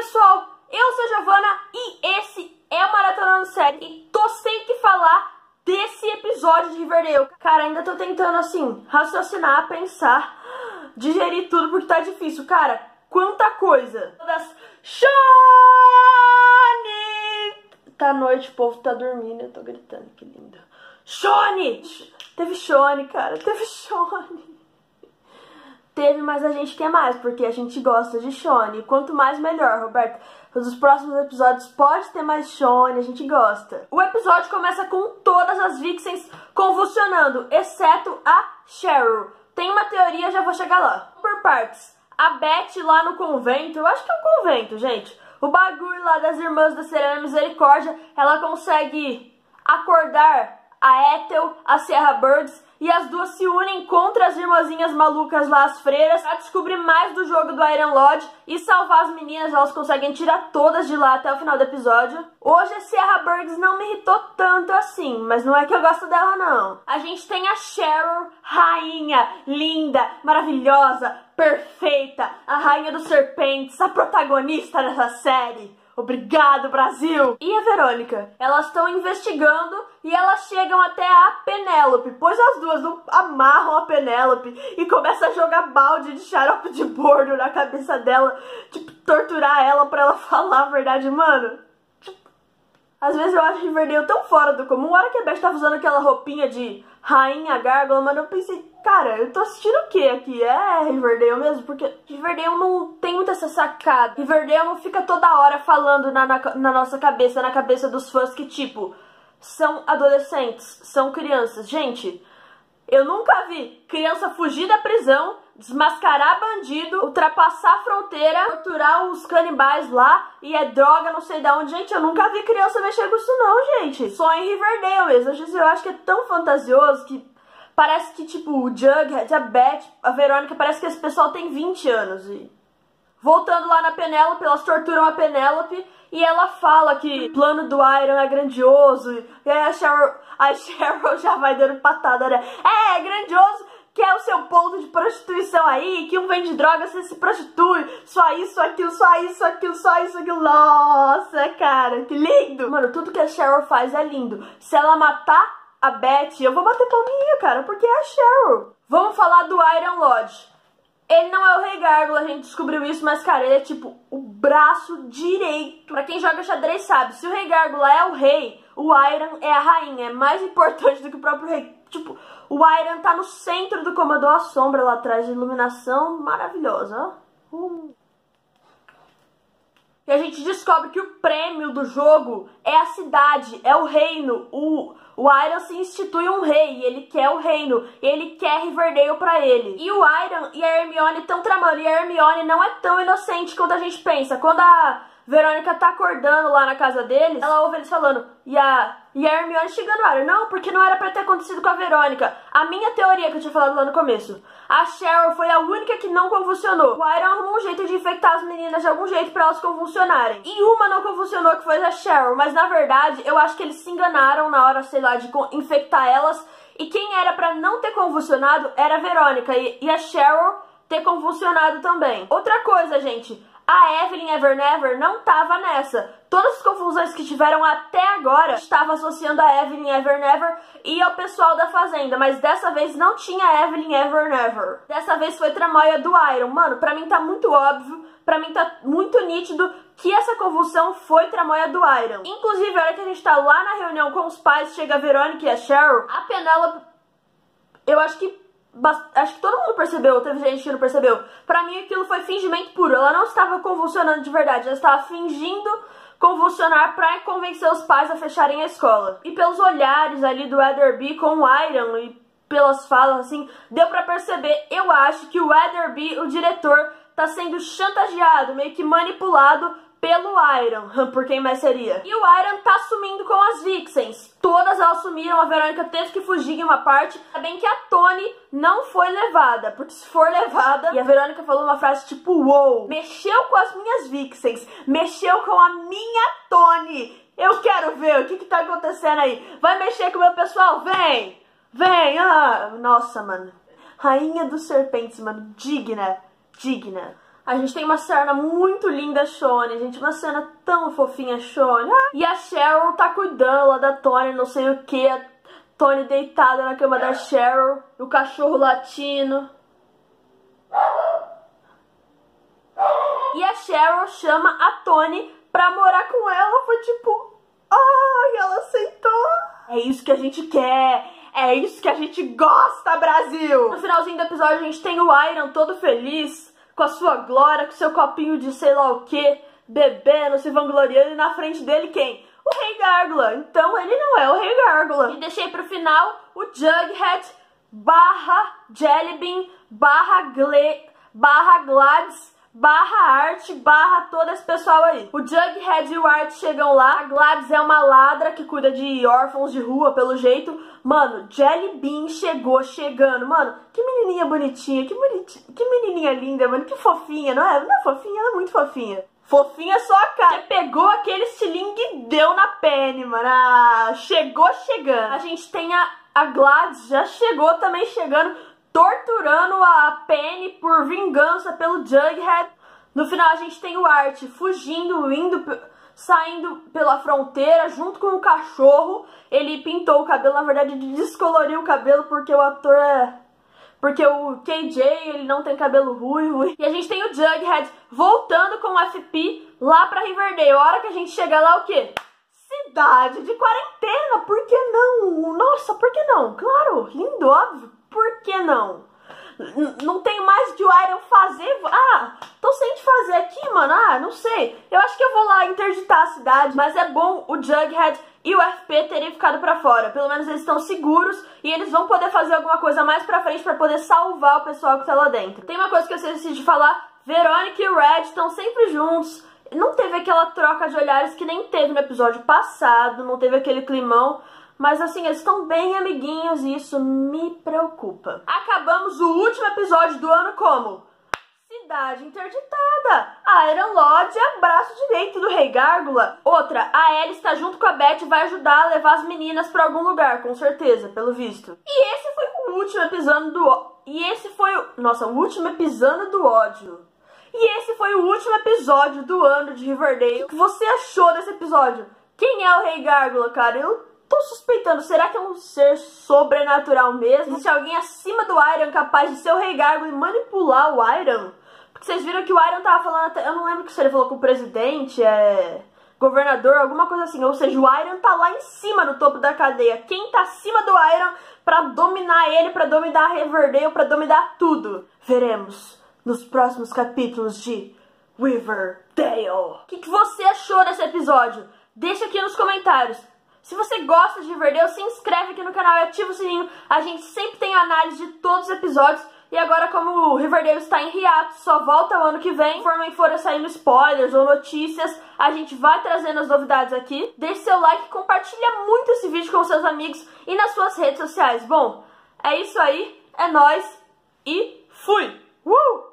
pessoal, eu sou a Giovana e esse é o Maratonando Série e tô sem que falar desse episódio de Riverdale. Cara, ainda tô tentando, assim, raciocinar, pensar, digerir tudo porque tá difícil. Cara, quanta coisa. Das Shone! Tá noite, o povo tá dormindo, eu tô gritando, que lindo. Shone! Teve Shone, cara, teve Shone. Teve, mas a gente quer mais, porque a gente gosta de Shone. Quanto mais, melhor, Roberto. Nos próximos episódios pode ter mais Shone, a gente gosta. O episódio começa com todas as Vixens convulsionando, exceto a Cheryl. Tem uma teoria, já vou chegar lá. Por partes. A Beth lá no convento, eu acho que é um convento, gente. O bagulho lá das irmãs da Serena Misericórdia, ela consegue acordar a Ethel, a Sierra Birds, e as duas se unem contra as irmãzinhas malucas lá, as freiras, pra descobrir mais do jogo do Iron Lodge e salvar as meninas, elas conseguem tirar todas de lá até o final do episódio. Hoje a Sierra Birds não me irritou tanto assim, mas não é que eu gosto dela não. A gente tem a Cheryl, rainha, linda, maravilhosa, perfeita, a rainha dos serpentes, a protagonista dessa série. Obrigado, Brasil! E a Verônica? Elas estão investigando e elas chegam até a Penélope, pois as duas amarram a Penélope e começam a jogar balde de xarope de bordo na cabeça dela, tipo, torturar ela pra ela falar a verdade, mano. Às vezes eu acho Riverdale tão fora do comum. A hora que a Beth tava usando aquela roupinha de rainha gárgula, mano, eu pensei, cara, eu tô assistindo o que aqui? É Riverdale mesmo? Porque Riverdale não tem muita essa sacada. Riverdale não fica toda hora falando na, na, na nossa cabeça, na cabeça dos fãs que, tipo, são adolescentes, são crianças. Gente, eu nunca vi criança fugir da prisão, desmascarar bandido, ultrapassar a fronteira, torturar os canibais lá e é droga, não sei de onde. Gente, eu nunca vi criança mexer com isso não, gente. Só em Riverdale mesmo. Eu acho que é tão fantasioso que parece que, tipo, o Jughead, a Beth, a Verônica, parece que esse pessoal tem 20 anos. E... Voltando lá na Penélope, elas torturam a Penélope e ela fala que o plano do Iron é grandioso. E aí a Cheryl, a Cheryl já vai dando patada, né? É, é grandioso, que é o seu ponto de prostituição aí, que um vende droga, você se prostitui, só isso, aquilo, só isso, aquilo, só isso, aquilo. Nossa, cara, que lindo! Mano, tudo que a Cheryl faz é lindo. Se ela matar a Beth, eu vou bater palminha, cara, porque é a Cheryl. Vamos falar do Iron Lodge. Ele não é o Rei Gárgula, a gente descobriu isso, mas, cara, ele é tipo o braço direito. Pra quem joga xadrez sabe, se o Rei Gárgula é o rei, o Iron é a rainha. É mais importante do que o próprio rei. Tipo, o Iron tá no centro do comando, a sombra lá atrás de iluminação maravilhosa, ó. Uh. E a gente descobre que o prêmio do jogo é a cidade, é o reino, o o Iron se institui um rei, ele quer o reino, ele quer Riverdale pra ele. E o Iron e a Hermione estão tramando, e a Hermione não é tão inocente quanto a gente pensa. Quando a Verônica tá acordando lá na casa deles, ela ouve eles falando, e a, e a Hermione chegando no não, porque não era pra ter acontecido com a Verônica. A minha teoria que eu tinha falado lá no começo, a Cheryl foi a única que não convulsionou. O Iron arrumou um jeito de infectar as meninas de algum jeito pra elas convulsionarem. E uma não convulsionou, que foi a Cheryl, mas na verdade, eu acho que eles se enganaram na hora, sei lá, de infectar elas, e quem era pra não ter convulsionado era a Verônica, e, e a Cheryl ter convulsionado também. Outra coisa, gente, a Evelyn Evernever não tava nessa. Todas as confusões que tiveram até agora estavam associando a Evelyn Evernever e ao pessoal da Fazenda, mas dessa vez não tinha Evelyn Evernever. Dessa vez foi tramóia do Iron. Mano, pra mim tá muito óbvio, pra mim tá muito nítido que essa convulsão foi tramóia do Iron. Inclusive, a hora que a gente tá lá na reunião com os pais, chega a Verônica e a Cheryl, a Penélope, eu acho que Acho que todo mundo percebeu, teve gente que não percebeu. Pra mim aquilo foi fingimento puro. Ela não estava convulsionando de verdade, ela estava fingindo convulsionar para convencer os pais a fecharem a escola. E pelos olhares ali do Weatherby com o Iron e pelas falas assim, deu para perceber, eu acho que o Weatherby, o diretor, tá sendo chantageado, meio que manipulado pelo Iron, por quem mais seria? E o Iron tá sumindo com as Vixens. Todas elas sumiram, a Verônica teve que fugir em uma parte. É bem que a Tony não foi levada, porque se for levada... E a Verônica falou uma frase tipo, wow, mexeu com as minhas Vixens, mexeu com a minha Tony. Eu quero ver o que que tá acontecendo aí. Vai mexer com o meu pessoal? Vem! Vem! Ah, nossa, mano. Rainha dos serpentes, mano. Digna. Digna. A gente tem uma cena muito linda, Shone. Gente, uma cena tão fofinha, Shone. Ah, e a Cheryl tá cuidando lá da Tony, não sei o que. A Tony deitada na cama da Cheryl. O cachorro latino. E a Cheryl chama a Tony pra morar com ela. Foi tipo, ai, ela aceitou. É isso que a gente quer. É isso que a gente gosta, Brasil! No finalzinho do episódio a gente tem o Iron todo feliz, com a sua glória, com seu copinho de sei lá o que, bebendo, se vangloriando, e na frente dele quem? O Rei Gárgula. Então ele não é o Rei Gárgula. E deixei pro final o Jughead barra Jellybean barra, Gle barra Gladys barra arte, barra todo esse pessoal aí. O Jughead e o Art chegam lá, a Gladys é uma ladra que cuida de órfãos de rua, pelo jeito. Mano, Jelly Bean chegou chegando. Mano, que menininha bonitinha, que, bonitinha, que menininha linda, mano, que fofinha, não é? Não é fofinha? Ela é muito fofinha. Fofinha só a cara. Você pegou aquele estilingue e deu na pele, mano. Ah, chegou chegando. A gente tem a, a Gladys, já chegou também chegando torturando a Penny por vingança pelo Jughead. No final a gente tem o Art fugindo, indo, saindo pela fronteira junto com o cachorro. Ele pintou o cabelo, na verdade descoloriu o cabelo porque o ator é... Porque o KJ, ele não tem cabelo ruivo. E a gente tem o Jughead voltando com o FP lá pra Riverdale. A hora que a gente chega lá, o quê? Cidade de quarentena, por que não? Nossa, por que não? Claro, lindo, óbvio por que não? não tem mais de Iron fazer. Ah, tô sem de fazer aqui, mano. Ah, não sei. Eu acho que eu vou lá interditar a cidade. Mas é bom o Jughead e o FP terem ficado pra fora. Pelo menos eles estão seguros e eles vão poder fazer alguma coisa mais pra frente pra poder salvar o pessoal que tá lá dentro. Tem uma coisa que eu esqueci de falar. Verônica e o Red estão sempre juntos. Não teve aquela troca de olhares que nem teve no episódio passado. Não teve aquele climão. Mas assim, eles estão bem amiguinhos e isso me preocupa. Acabamos o último episódio do ano como? Cidade interditada. A Iron Lodge é braço direito do Rei Gárgula. Outra, a Ellie está junto com a Beth e vai ajudar a levar as meninas para algum lugar, com certeza, pelo visto. E esse foi o último episódio do... E esse foi o... Nossa, o último episódio do ódio. E esse foi o último episódio do ano de Riverdale. O que você achou desse episódio? Quem é o Rei Gárgula, cara? Eu tô suspeitando, será que é um ser sobrenatural mesmo? Existe alguém acima do Iron capaz de ser o Rei Gargo e manipular o Iron? Porque vocês viram que o Iron tava falando até, eu não lembro que se ele falou com o presidente, é governador, alguma coisa assim. Ou seja, o Iron tá lá em cima no topo da cadeia. Quem tá acima do Iron pra dominar ele, pra dominar a Riverdale, pra dominar tudo? Veremos nos próximos capítulos de Riverdale. O que, que você achou desse episódio? Deixa aqui nos comentários. Se você gosta de Riverdale, se inscreve aqui no canal e ativa o sininho. A gente sempre tem análise de todos os episódios. E agora, como o Riverdale está em hiato, só volta o ano que vem. Conforme forem saindo spoilers ou notícias, a gente vai trazendo as novidades aqui. Deixe seu like, compartilha muito esse vídeo com seus amigos e nas suas redes sociais. Bom, é isso aí, é nóis e fui! Uh!